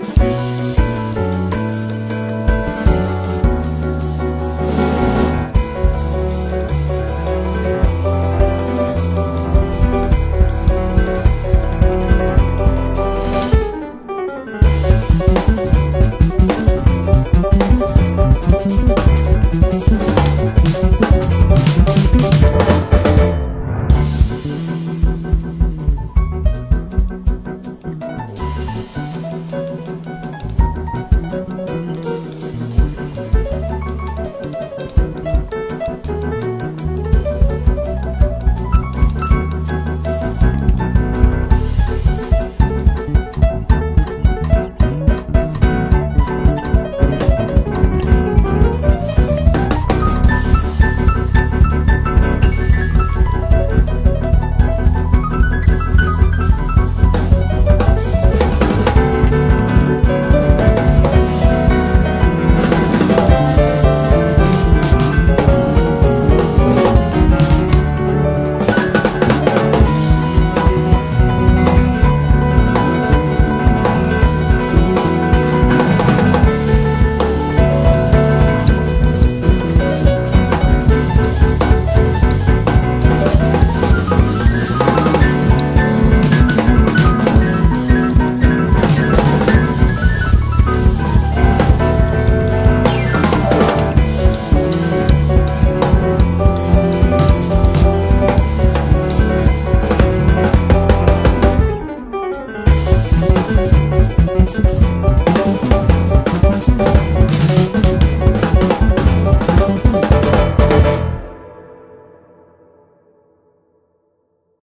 Música